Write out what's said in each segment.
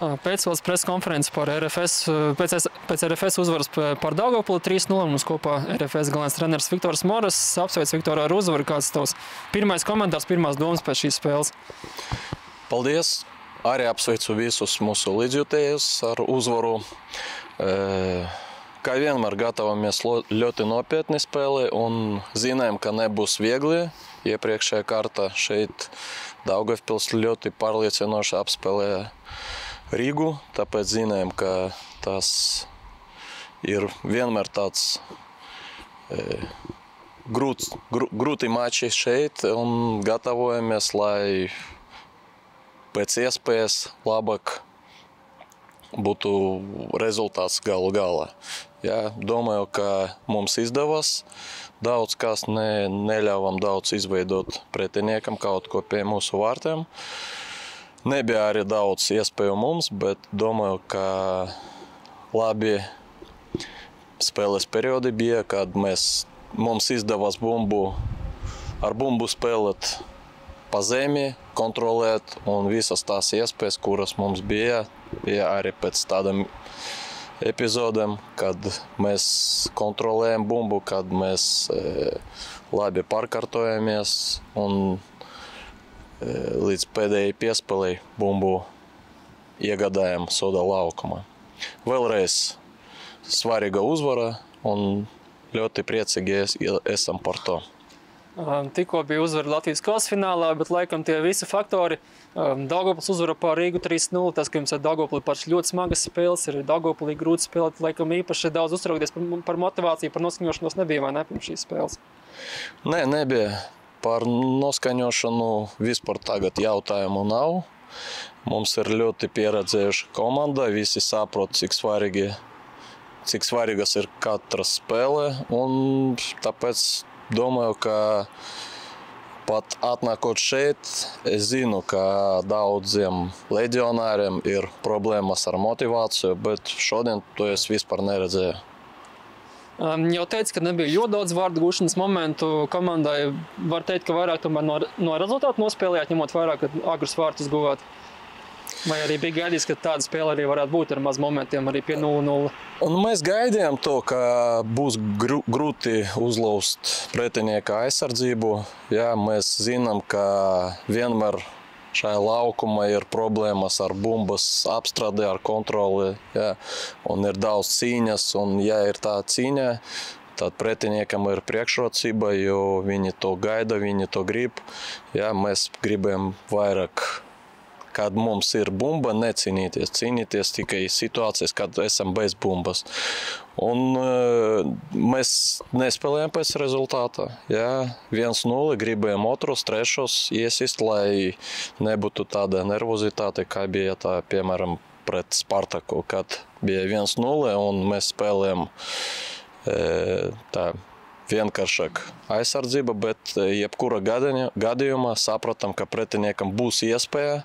Pēcvalsts preskonferences par RFS, pēc, pēc RFS uzvaras par Daugavpili 3-0 mums kopā RFS galvenais treneris Viktors Moras. Apsveic Viktoru ar uzvaru. Kāds tavs pirmais komentārs, pirmās domas pēc šīs spēles? Paldies! Arī apsveicu visus mūsu līdzjutējus ar uzvaru. Kā vienmēr gatavamies ļoti nopietni spēlē un zinājām, ka nebūs viegli. Iepriekšējā kārta šeit Daugavpils ļoti pārliecinoši apspēlēja Rīgu, tāpēc zinājām, ka tas ir vienmēr tāds e, grūts, grū, grūti mači šeit un gatavojamies, lai pēc iespējas labāk būtu rezultāts galu galā. Jā, domāju, ka mums izdevās. Daudz kas ne, neļāvam daudz izveidot pretiniekam kaut ko pie mūsu vārtiem. Uh, Nebija arī daudz iespēju mums, bet domāju, ka labi spēles periodi bija, kad mēs, mums izdevās bumbu, ar bumbu spēlēt pa zemi, kontrolēt un visas tās iespējas, kuras mums bija, bija arī pēc tādam epizodēm, kad mēs kontrolējam bumbu, kad mēs e, labi pārkārtojamies un līdz pēdējai piespēlei bumbu iegādājām soda laukumā. Vēlreiz svarīga uzvara un ļoti priecīgi esam par to. Tikko bija uzvara Latvijas klases finālā, bet laikam tie visi faktori. Daugopils uzvara pār Rīgu 3-0. Tas, ka jums ar Daugopili pašas ļoti smagas spēles, ir Daugopilī grūti spēlēt. Laikam īpaši daudz uztraukties par, par motivāciju, par noskaņošanos nebija vai ne pirms šīs spēles? Nē, nebija. Par noskaņošanu vispār tagad jautājumu nav. Mums ir ļoti pieredzējuša komanda. Visi saprot, cik svarīgi, cik svarīgas ir katra spēle. Tāpēc domāju, ka pat atnākot šeit, es zinu, ka daudziem leģionāriem ir problēmas ar motivāciju, bet šodien to es vispār neredzēju. Jau teicu, ka nebija ļoti daudz vārdu gūšanas momentu komandai. Var teikt, ka vairāk no, no rezultātu nospēlējāt, ņemot vērā, ka agrus vārtus guvāt. Vai arī bija gaidīts, ka tāda spēle arī varētu būt ar maz momentiem, arī pie 0-0? Mēs gaidījām to, ka būs gru, grūti uzlauzt pretinieka aizsardzību. Jā, mēs zinām, ka vienmēr šajā laukumā ir problēmas ar bumbas apstrādi, ar kontroli. Jā, un ir daudz cīņas, un ja ir tā cīņa, tad pretiniekam ir priekšrocība, jo viņi to gaida, viņi to grib. Jā, mēs gribam vairāk kad mums ir bumba, necīnīties. Cīnīties tikai situācijas, kad esam bez bumbas. Un uh, mēs nespēlējām pēc rezultāta. Jā, 1-0, gribējām otros, trešos iesist, lai nebūtu tāda nervozitāte, kā bija tā, piemēram, pret Spartaku, kad bija 1-0 un mēs spēlējām e, tā vienkāršāk aizsardzība, bet jebkura gadījumā sapratām, ka pretiniekam būs iespēja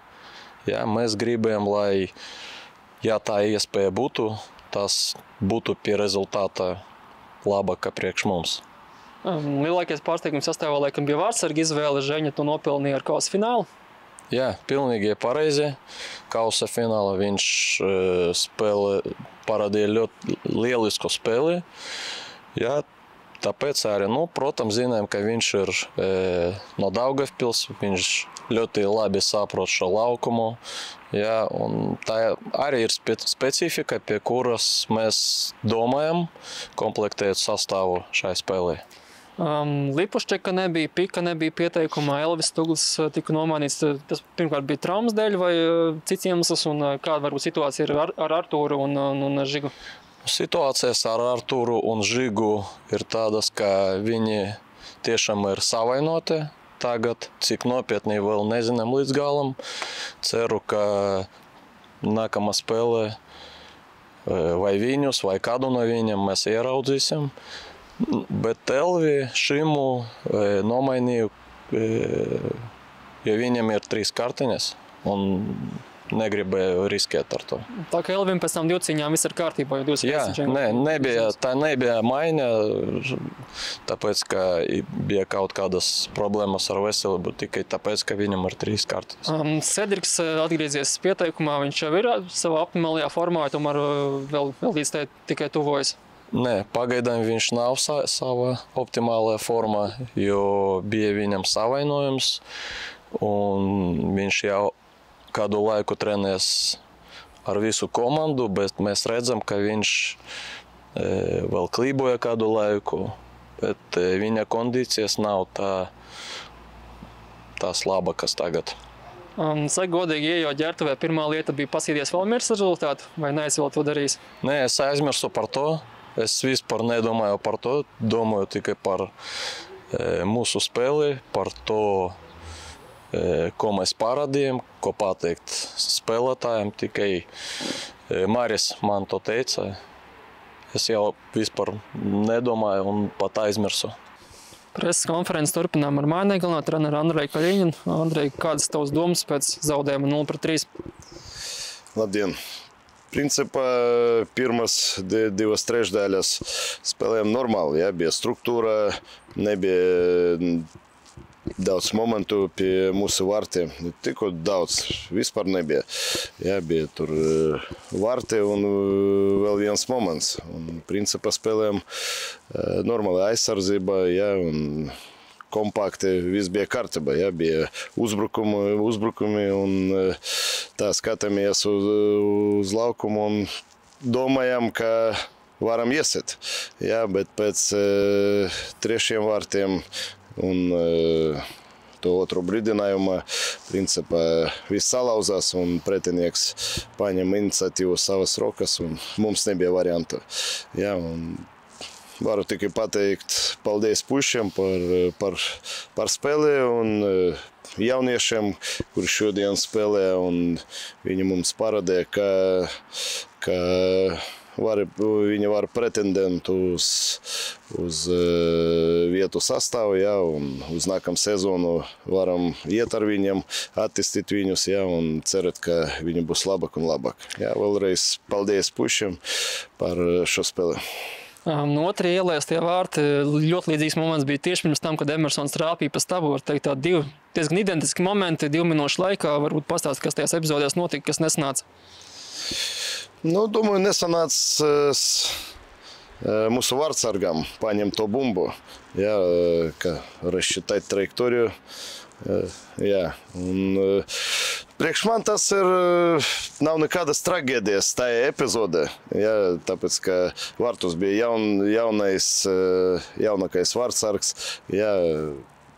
Jā, mēs gribējām, lai ja tā iespēja būtu, tas būtu pie rezultāta labāka priekš mums. Lielākais pārsteigums sastāvā laikam bija vārdsargi izvēle. Ženja to nopelnīja ar kausa finālu. Jā, pilnīgi pareizi. Kausa finālā viņš spēlē, parādīja ļoti lielisku spēli. Jā, tāpēc arī, nu, protams, zinām, ka viņš ir e, no Daugavpils. Viņš ļoti labi saprot šo laukumu. Jā, tā arī ir spe specifika, pie kuras mēs domājam, komplektēt sastāvu šai spēlē. Um, Lipušķeka nebija, Pika nebija pieteikumā, Elvis Tuglis uh, tika nomainīts. Tas pirmkārt bija traumas dēļ vai uh, cits iemesls, un kāda varbūt situācija ir ar, ar Artūru un, un, un Žigu? Situācijas ar Artūru un Žigu ir tādas, ka viņi tiešām ir savainoti tagad, cik nopietni vēl nezinām līdz galam. Ceru, ka nākamā spēlē vai viņus, vai kādu no viņiem mēs ieraudzīsim. Bet Elvi šimu nomainīju, jo viņam ir trīs kartiņas. Un negribēju riskēt ar to. Tā kā Elvim pēc tam divciņām viss ir kārtībā, jo Jā, nē, nebija, tā nebija maiņa, tāpēc, ka bija kaut kādas problēmas ar veselību, tikai tāpēc, ka viņam ir trīs kartas. Um, Cedriks atgriezies pieteikumā, viņš jau ir savā optimālajā formā, tomēr vēl, vēl līdz tai tikai tuvojas. Nē, pagaidām viņš nav sa savā optimālajā formā, jo bija viņam savainojums, un viņš jau kādu laiku trenēs ar visu komandu, bet mēs redzam, ka viņš e, vēl klīboja kādu laiku, bet e, viņa kondīcijas nav tā, tās labākas tagad. Um, Saka, godīgi, ejot ģērbtuvē, pirmā lieta bija pasīties Valmieras rezultātu, vai neesi vēl to darījis? Nē, es aizmirsu par to. Es vispār nedomāju par to. Domāju tikai par e, mūsu spēli, par to, ko mēs parādījām, ko pateikt spēlētājiem. Tikai Māris man to teica. Es jau vispār nedomāju un pat aizmirsu. Preses konferences turpinām ar mainīgu galvenā treneru Andreju Kaļiņu. Andrej, kādas tavas domas pēc zaudējuma 0-3? Labdien! Principā pirmas divas trešdaļas spēlējām normāli. Ja, bija struktūra, nebija daudz momentu pie mūsu vārtiem. Tikko daudz vispār nebija. Jā, bija tur eh, vārti un eh, vēl viens moments. Un, principā spēlējām eh, normāli aizsardzība. Jā, un, kompakti, viss bija kārtībā. Ja, bija uzbrukumi, uzbrukumi un tā skatāmies uz, uz laukumu un domājam, ka varam iesiet. Ja, bet pēc uh, trešiem vārtiem Un e, to otru brīdinājumu principā viss salauzās un pretinieks paņem iniciatīvu savas rokas un mums nebija variantu. Ja, un varu tikai pateikt paldies pušiem par, par, par spēli un e, jauniešiem, kuri šodien spēlē un viņi mums parādīja, ka, ka var, viņi var pretendēt uz, uz uh, vietu sastāvu, ja, un uz nākamā sezonu varam iet ar viņiem, attīstīt viņus, ja, un cerēt, ka viņi būs labāk un labāk. Ja, vēlreiz paldies pušiem par šo spēli. Um, no otras ielas tie vārti ļoti līdzīgs moments bija tieši pirms tam, kad Emersons trāpīja pa stabu. Var teikt, tādi divi diezgan identiski momenti, divu minūšu laikā. Varbūt pastāstīt, kas tajās epizodēs notika, kas nesnāca. Nu, Domāju, nesanāca mūsu vārdsargam paņemt to bumbu, jā, ka rašķitāt trajektoriju. Jā, un priekš man tas ir, nav nekādas tragēdijas tajā epizodē, jā, tāpēc, ka Vārtus bija jaun, jaunais, jaunākais vārdsargs, jā,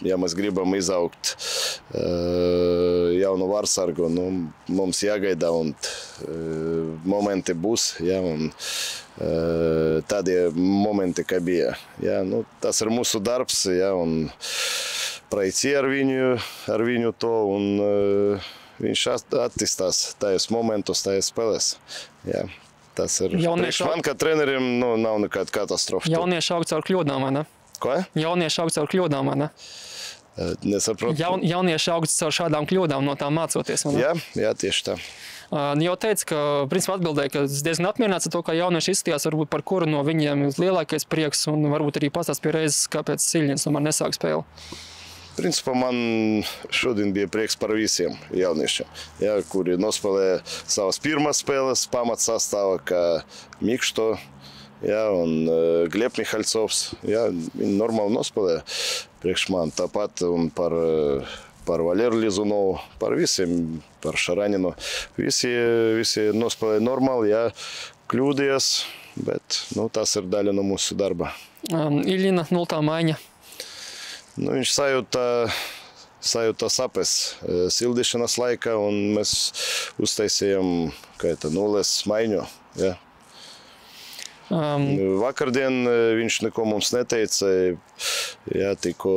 ja mēs gribam izaugt uh, jaunu vārsargu, nu, mums jāgaida un uh, momenti būs. Ja, un, uh, tādi momenti, kā bija. Ja, nu, tas ir mūsu darbs. Ja, un, Praici ar viņu, ar viņu to, un viņš attīstās tajos momentos, tajos spēlēs. Ja. Tas ir jaunieši. Man kā trenerim nu, nav nekāda katastrofa. Jaunieši aug caur kļūdām, vai ne? Ko? Jaunieši aug caur kļūdām, vai ne? Nesaprotu. Jaun, jaunieši augst caur šādām kļūdām, no tām mācoties. Jā, jā, tieši tā. Uh, jau teicu, ka principā atbildēju, ka es diezgan apmierināts ar to, kā jaunieši izskatījās, varbūt par kuru no viņiem ir lielākais prieks, un varbūt arī pastāst pie reizes, kāpēc Siļņins tomēr nesāk spēli. Principā man šodien bija prieks par visiem jauniešiem, ja, kuri nospēlēja savas pirmās spēles, pamatsastāvā, kā Mikšto, ja, un uh, Gleb Mihaļcovs. Ja, viņi normāli nospēlēja priekš man tāpat un par, par Valēru Lizunovu, par visiem, par Šaraninu. Visi, visi nospēlēja normāli, jā, kļūdījās, bet nu, tas ir daļa no mūsu darba. Um, Ilina, nultā maiņa. Nu, viņš sajūta, sajūta sapes sildīšanas laikā, un mēs uztaisījām, kā tā, nulles maiņu. Ja. Um, Vakardien viņš neko mums neteica. Jā, tikko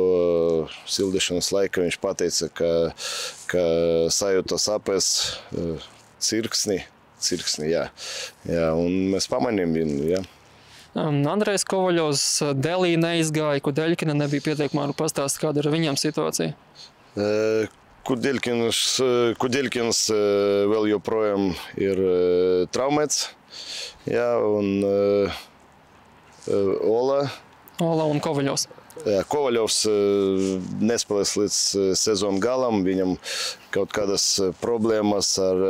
sildīšanas laika viņš teica, ka, ka sajūta sapes cirksni. cirksni jā. Jā, un mēs pamanījām viņu. Jā. Andrejs Kovaļovs Delī neizgāja, ko Deļkina nebija pieteikumā. Nu, pastāst, kāda ir viņam situācija? Uh, Kudelkins, Kudelkins vēl joprojām ir traumēts. Jā, un eh, Ola. Ola un Kovaļovs. Jā, Kovaļovs eh, nespēlēs līdz sezonas galam. Viņam kaut kādas problēmas ar,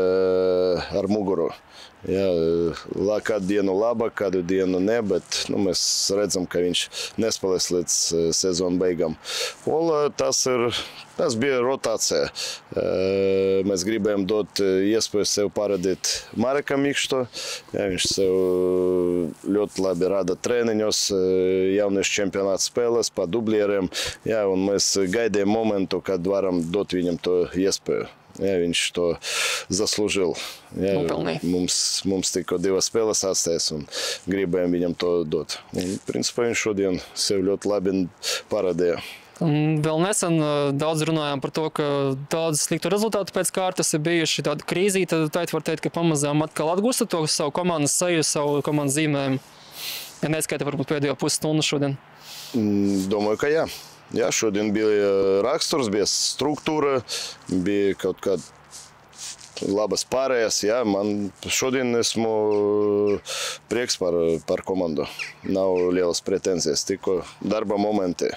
ar muguru. Jā, la, kādu dienu laba, kādu dienu ne, bet nu, mēs redzam, ka viņš nespēlēs līdz eh, sezonas beigām. Ola, tas, ir, tas bija rotācija. Eh, Mēs gribējām dot eh, iespēju sev parādīt Marekam Mikšto. Jā, viņš sev ļoti labi rada treniņos, eh, jauniešu čempionāta spēles, pa dublieriem. Jā, un mēs gaidījām momentu, kad varam dot viņam to iespēju. Jā, viņš to zaslūžil. Jā, Nopelnīja. mums, mums tikko divas spēles atstājās un gribējām viņam to dot. Un, principā viņš šodien sev ļoti labi parādīja. Vēl nesen uh, daudz runājām par to, ka daudz sliktu rezultātu pēc kārtas ir bijuši tāda krīzīte. Tad var teikt, ka pamazām atkal atgūstat to savu komandas seju, savu komandas zīmējumu. Ja neskaita varbūt pēdējo pusstundu šodien. Mm, Domāju, ka jā. Jā, šodien bija raksturs, bija struktūra, bija kaut kāda labas pārējas. Jā, man šodien esmu prieks par, par komandu. Nav lielas pretenzijas, tikko darba momenti.